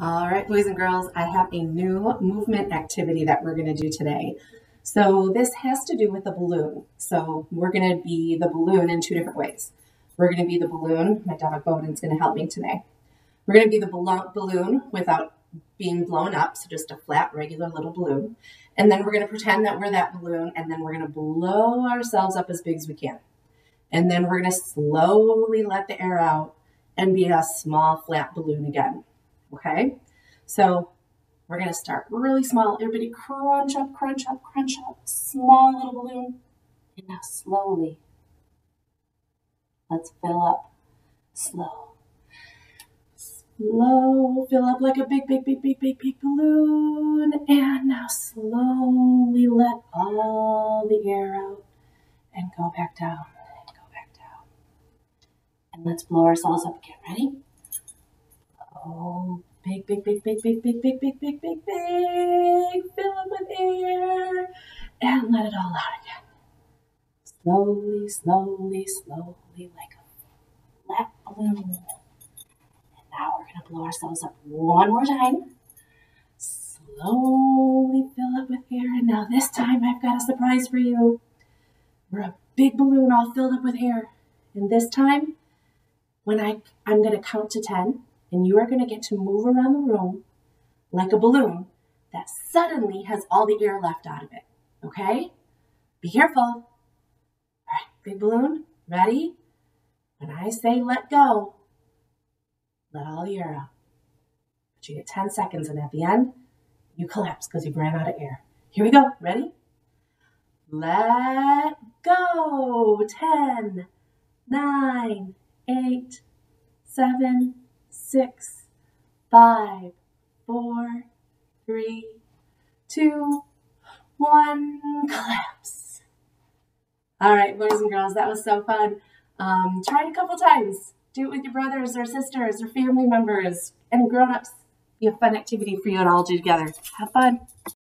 All right, boys and girls, I have a new movement activity that we're going to do today. So this has to do with a balloon. So we're going to be the balloon in two different ways. We're going to be the balloon. My dog Bowden's going to help me today. We're going to be the balloon without being blown up, so just a flat, regular little balloon. And then we're going to pretend that we're that balloon, and then we're going to blow ourselves up as big as we can. And then we're going to slowly let the air out and be a small, flat balloon again. Okay, so we're to start really small. Everybody crunch up, crunch up, crunch up. Small little balloon. And now slowly, let's fill up. Slow. Slow. Fill up like a big, big, big, big, big, big balloon. And now slowly let all the air out and go back down. And go back down. And let's blow ourselves up again. Ready? Oh, big, big, big, big, big, big, big, big, big, big, big. Fill it with air and let it all out again. Slowly, slowly, slowly, like a flat balloon. And now we're going to blow ourselves up one more time. Slowly fill it with air. And now this time I've got a surprise for you. We're a big balloon all filled up with air. And this time, when I, I'm going to count to 10, and you are going to get to move around the room like a balloon that suddenly has all the air left out of it. Okay? Be careful. All right, big balloon, ready? When I say let go, let all the air out. But you get 10 seconds, and at the end, you collapse because you've ran out of air. Here we go. Ready? Let go. 10, 9, 8, 7, six, five, four, three, two, one, collapse. All right, boys and girls, that was so fun. Um, try it a couple times. Do it with your brothers or sisters or family members and grown-ups. Be a fun activity for you and all do together. Have fun.